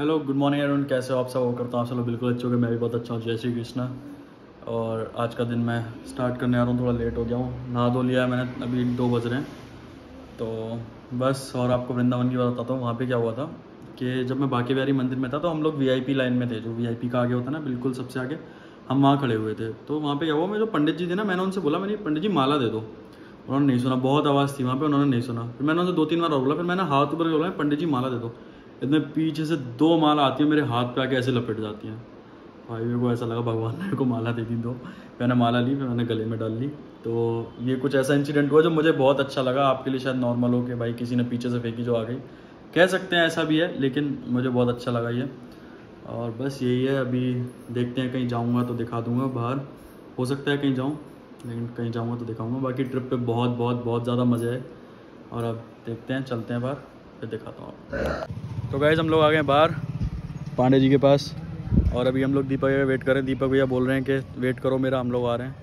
Hello good morning Arun कैसे हो आप सब? करता हूँ आप सब बिल्कुल अच्छे हो गए मैं भी बहुत अच्छा हूँ। जय श्री कृष्णा। और आज का दिन मैं स्टार्ट करने आ रहा हूँ। थोड़ा लेट हो गया हूँ। नहा धो लिया मैंने। अभी दो बज रहे हैं। तो बस, और आपको वृंदावन की बात बताता हूँ। वहाँ पे क्या हुआ था कि जब मैं बाकी बिहारी मंदिर में था तो हम लोग वीआईपी लाइन में थे। जो वीआईपी का आगे होता ना, बिल्कुल सबसे आगे, हम वहाँ खड़े हुए थे। तो वहाँ पे क्या हुआ मैं जो पंडित जी थे ना, मैंने उनसे बोला मैंने पंडित जी माला दे दो। उन्होंने नहीं सुना। बहुत आवाज़ थी वहाँ पे, उन्होंने नहीं सुना। फिर मैंने उनसे दो तीन बार और बोला। फिर मैंने हाथ ऊपर बोला पंडित जी माला दे दो। इतने पीछे से दो माला आती है, मेरे हाथ पे आके ऐसे लपेट जाती हैं। भाई, मेरे को ऐसा लगा भगवान ने मेरे को माला दे दी दो मैंने माला ली, फिर मैंने गले में डाल ली। तो ये कुछ ऐसा इंसिडेंट हुआ जो मुझे बहुत अच्छा लगा, आपके लिए शायद नॉर्मल हो कि भाई किसी ने पीछे से फेंकी जो आ गई। कह सकते हैं ऐसा भी है, लेकिन मुझे बहुत अच्छा लगा ये। और बस यही है, अभी देखते हैं, कहीं जाऊँगा तो दिखा दूँगा बाहर। हो सकता है कहीं जाऊँ, लेकिन कहीं जाऊँगा तो दिखाऊँगा। बाकी ट्रिप पे बहुत बहुत बहुत ज़्यादा मज़े है। और अब देखते हैं, चलते हैं बाहर, फिर दिखाता हूँ तो गैस हम लोग आ गए बाहर, पांडे जी के पास, और अभी हम लोग दीपक भैया वेट कर रहे हैं। दीपक भैया बोल रहे हैं कि वेट करो मेरा, हम लोग आ रहे हैं।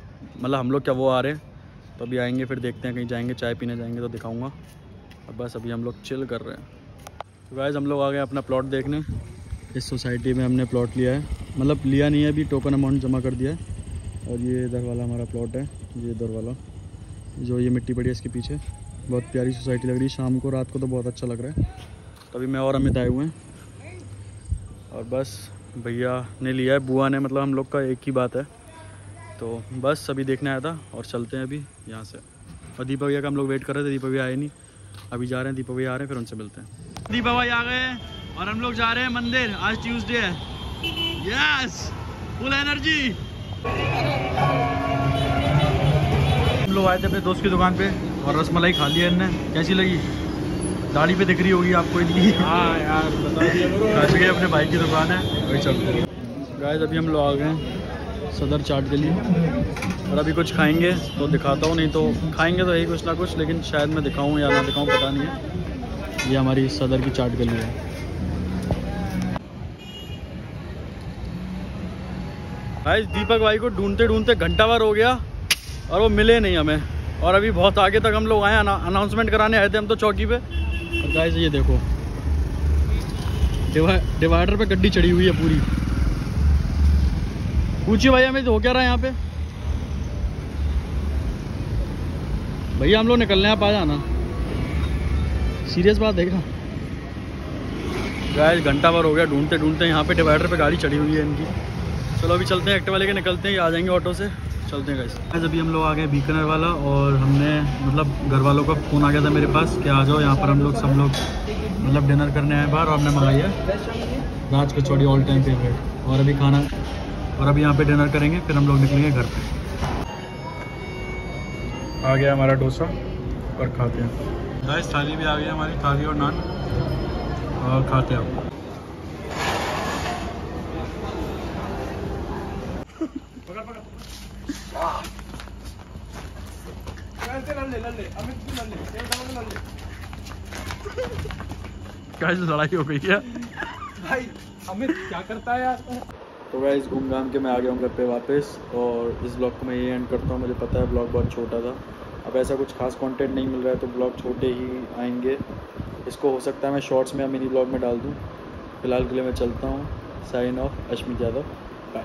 मतलब हम लोग क्या वो आ रहे हैं? तो अभी आएँगे, फिर देखते हैं, कहीं जाएँगे, चाय पीने जाएँगे तो दिखाऊँगा। अब बस अभी हम लोग चिल कर रहे हैं। तो गैस हम लोग आ गए अपना प्लॉट देखने। इस सोसाइटी में हमने प्लॉट लिया है। मतलब लिया नहीं है अभी टोकन अमाउंट जमा कर दिया है। और ये इधर वाला हमारा प्लॉट है, ये इधर वाला। जो ये मिट्टी पड़ी है इसके पीछे। बहुत प्यारी सोसाइटी लग रही है। शाम को, रात को तो बहुत अच्छा लग रहा है। तभी मैं और अमित आए हुए हैं। और बस भैया ने लिया है, बुआ ने मतलब हम लोग का एक ही बात है। तो बस अभी देखने आया था और चलते हैं अभी यहाँ से। और दीपक भैया का हम लोग वेट कर रहे थे दीपक भैया आए नहीं। अभी जा रहे हैं दीपक भैया आ रहे हैं, फिर उनसे मिलते हैं। दीपक भैया आ गए और हम लोग जा रहे हैं मंदिर। आज ट्यूसडे है। यस फुल एनर्जी हम लोग आए थे अपने दोस्त की दुकान पे और रसमलाई खा लिया इनने। कैसी लगी? दाढ़ी पे दिख रही होगी आपको इनकी। हाँ यार बता अपने भाई की दुकान है। वही चलते गाय अभी हम लोग आ गए सदर चाट के लिए। और अभी कुछ खाएँगे तो दिखाता हूँ नहीं तो खाएँगे तो यही कुछ ना कुछ लेकिन शायद मैं दिखाऊँ या ना दिखाऊँ पता नहीं है। ये हमारी सदर की चाट गली है। दीपक भाई को ढूंढते ढूंढते घंटा भर हो गया और वो मिले नहीं हमें। और अभी बहुत आगे तक हम लोग आए अनाउंसमेंट कराने आए थे हम तो चौकी पे। और गाइस ये देखो। डिवाइडर पे गड्डी चढ़ी हुई है पूरी। पूछिए भैया हमें हो क्या रहा है यहाँ पे? भैया हम लोग निकल रहे हैं आप आ जाना। सीरियस बात देखा गाइस घंटा भर हो गया ढूंढते ढूंढते यहाँ पे डिवाइडर पे गाड़ी चढ़ी हुई है इनकी। चलो अभी चलते हैं एक्टिवा लेके निकलते हैं आ जाएँगे ऑटो से। चलते हैं कैसे अभी हम लोग आ गए बीकानेर वाला और हमने मतलब घर वालों का फ़ोन आ गया था मेरे पास कि आ जाओ, यहाँ पर हम लोग, सब लोग मतलब डिनर करने आए बाहर और हमने मंगाई है। Raj kachori all time favourite और अभी खाना, और अभी यहाँ पे डिनर करेंगे, फिर हम लोग निकलेंगे घर पे। आ गया हमारा डोसा और खाते हैं। गाइस थाली भी आ गई हमारी, थाली और नान। और खाते हैं क्या लड़ाई हो गई है भाई अमित क्या करता है यार? तो वह इस घूम घाम के मैं आ गया हूँ घर पे वापस और इस ब्लॉग को मैं ये एंड करता हूँ। मुझे पता है ब्लॉग बहुत छोटा था। अब ऐसा कुछ खास कंटेंट नहीं मिल रहा है तो ब्लॉग छोटे ही आएँगे। इसको हो सकता है मैं शॉर्ट्स में या मिनी ब्लॉग में डाल दूँ। फ़िलहाल के लिए मैं चलता हूँ। Sign off Ashmit Yadav bye